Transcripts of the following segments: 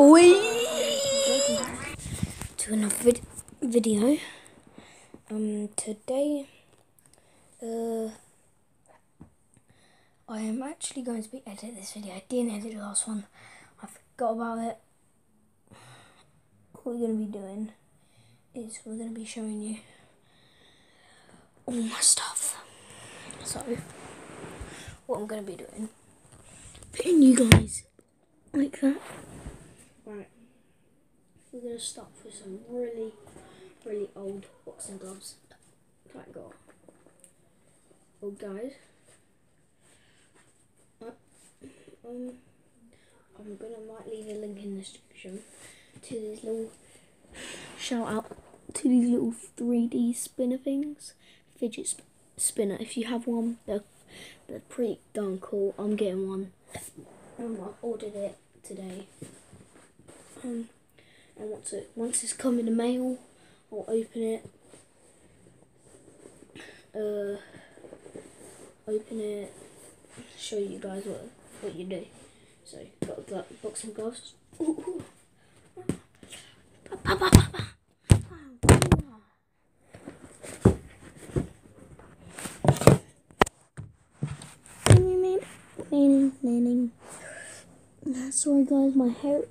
Oi! To another vid- video. Um, today, uh, I am actually going to be editing this video. I didn't edit the last one. I forgot about it. What we're going to be doing is we're going to be showing you all my stuff. So, what I'm going to be doing, putting you guys like that. Right. We're gonna start with some really, really old boxing gloves I got. Old guys. Um, I'm gonna might leave a link in the description to these little shout out to these little 3D spinner things, fidget sp- spinner. If you have one, they're they're pretty darn cool. I'm getting one. Um, I ordered it today. And once it once it's come in the mail, I'll open it. Uh, open it. Show you guys what what you do. So got the boxing gloves. Ooh, ooh. Pa, pa, pa, pa. Sorry guys, my hair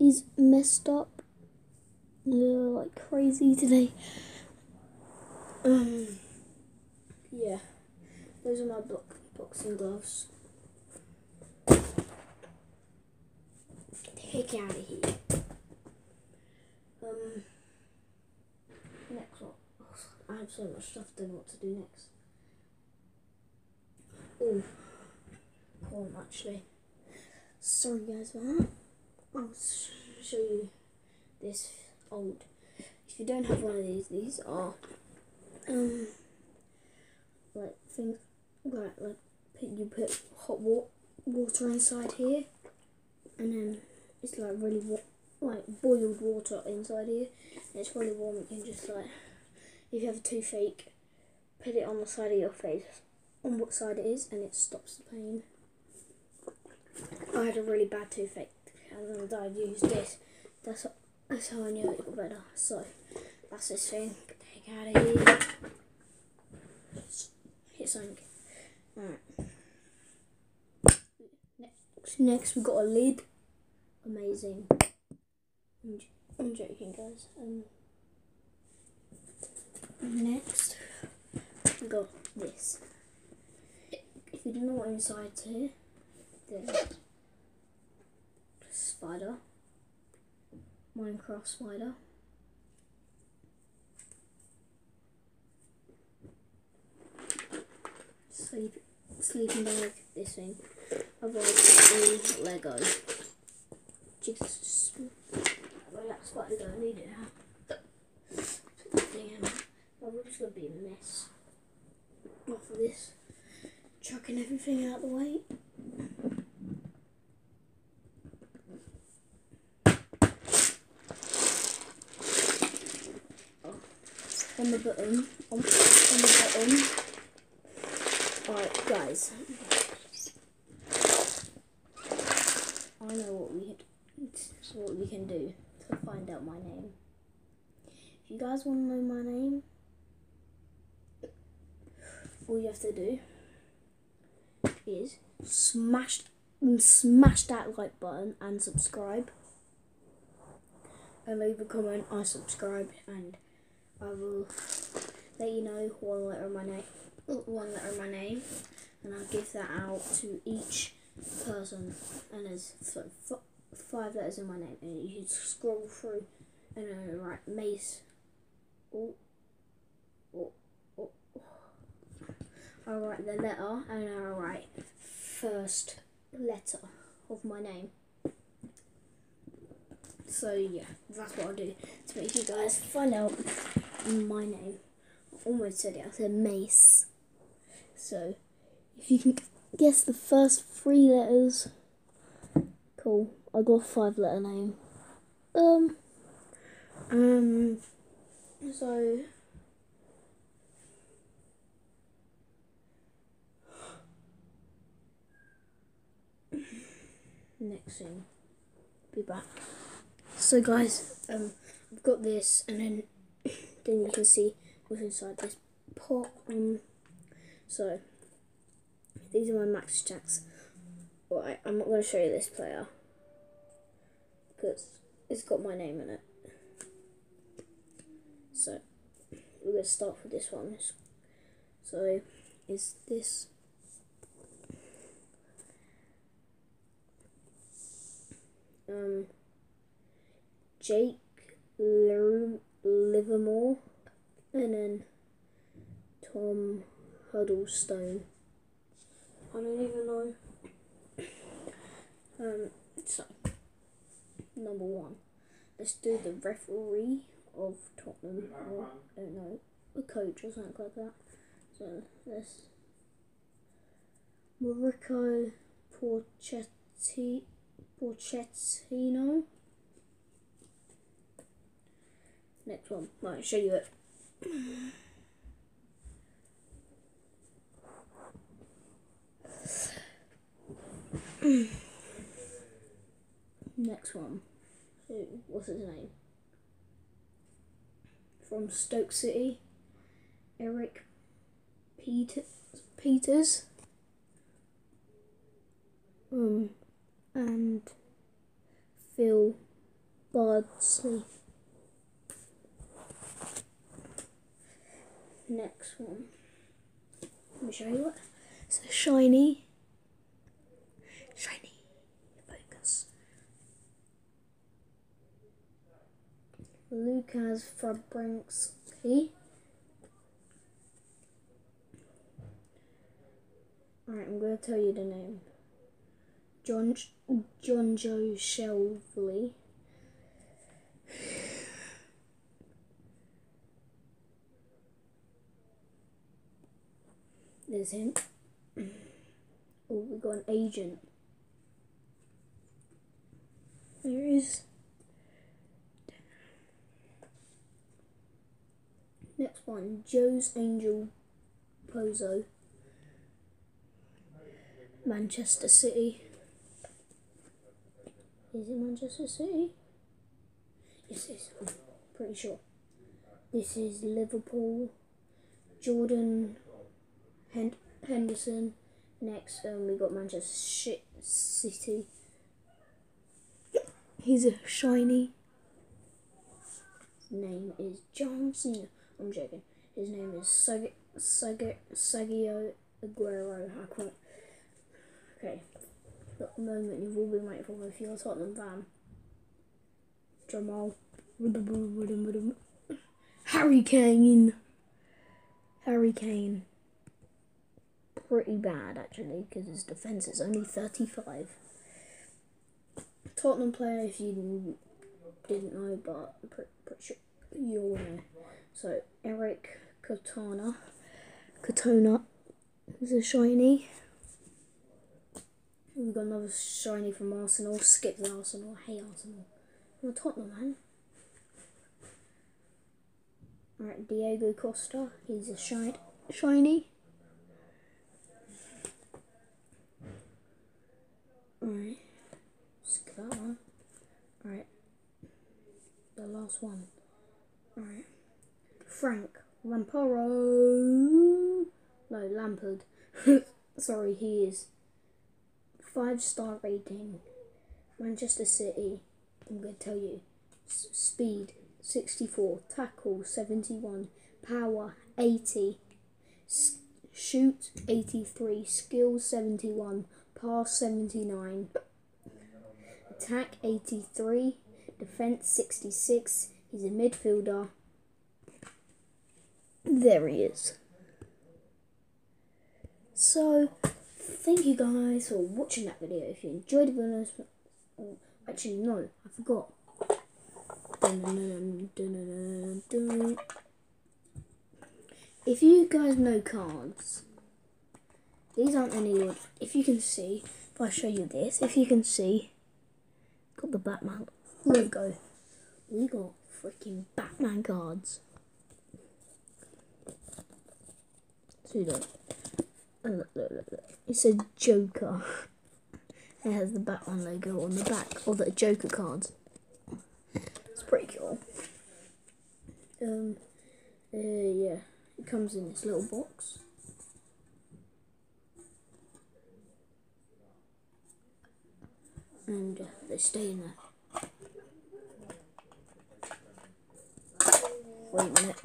is messed up uh, like crazy today. Um, yeah, those are my bo- boxing gloves. Heck out of here. Um, next one. I have so much stuff. Don't know what to do next. Oh, corn actually. Sorry guys for that. I'll show you this old. If you don't have one of these, these are um like things like like you put hot wa- water inside here, and then it's like really like boiled water inside here. And it's really warm. You can just like if you have a toothache, put it on the side of your face, on what side it is, and it stops the pain. I had a really bad toothache, and I used this. That's that's how I knew it got better. So that's this thing. Take out of here. Hit something. Alright. Next, next we've got a lid. Amazing. I'm, I'm joking, guys. Um. Next, we got this. If you don't know what inside's here, then spider. Minecraft spider. Sleep, sleeping bag, this thing. Otherwise, it's all Lego. Just, well, that's what I don't need it. That in. My room's gonna be a mess. After this, chucking everything out of the way. On the button. On, on the button. Alright, guys. I know what we what we can do to find out my name. If you guys want to know my name, all you have to do is smash smash that like button and subscribe. And leave a comment. I subscribe and I will let you know one letter of my name, one letter of my name, and I'll give that out to each person. And there's five letters in my name, and you scroll through and uh, write Mace. Oh, oh, oh. I'll write the letter, and I'll write first letter of my name. So yeah, that's what I'll do to make you guys find out my name. I almost said it, I said Mace. So, if you can guess the first three letters, cool. I got a five letter name. Um, um, so, next thing, be back. So guys, um, I've got this, and then then you can see what's inside this pot. Um, so these are my Match Attax. Right, I'm not going to show you this player because it's got my name in it. So we're going to start with this one. So is this um Jake Livermore and then Tom Huddlestone. I don't even know. Um, so number one, let's do the referee of Tottenham. Or, I don't know, a coach or something like that. So this Mauricio Porchetti, Pochettino. Next one, I'll show you it. Next one. What's his name? From Stoke City, Eric Peter, Pieters. Um, and Phil Bardsley. Next one. Let me show you what. A shiny. Shiny. Focus. Lucas Fabianski. Alright, I'm going to tell you the name. John John Joe Shelvey. There's him. Oh, we got an agent. There is. Next one, José Angel Pozo. Manchester City. Is it Manchester City? Yes, is. I'm pretty sure. This is Liverpool. Jordan Henderson. Next, um, we got Manchester City. He's a shiny. His name is John Cena. I'm joking. His name is Sag- Aguero. I. Okay. The moment you've all been waiting for if you're a Tottenham fan. Jamal. Harry Kane. Harry Kane pretty bad actually because his defense is only 35. Tottenham player, if you didn't know, but I'm pretty, pretty sure you'll know. So Eric Katana, Katona, is a shiny. We've got another shiny from Arsenal. Skip the Arsenal. Hey Arsenal. I'm a Tottenham man. Alright, Diego Costa. He's a shiny. Alright. Skip. Alright. The last one. Alright. Frank Lamparo. No, Lampard. Sorry, he is. Five star rating. Manchester City. I'm going to tell you. S speed 64. Tackle 71. Power 80. S shoot 83. Skill 71 pass 79, attack 83, defense 66. He's a midfielder. There he is. So, thank you guys for watching that video. If you enjoyed the video, oh, actually no, I forgot. If you guys know cards, these aren't any good. If you can see, if I show you this, if you can see, got the Batman logo. We got freaking Batman cards. See that? Look, look, look, look. It's a Joker. It has the Batman logo on the back of the Joker cards. It's pretty cool. Um, uh, yeah, it comes in this little box. And uh, stay in there. Wait a minute.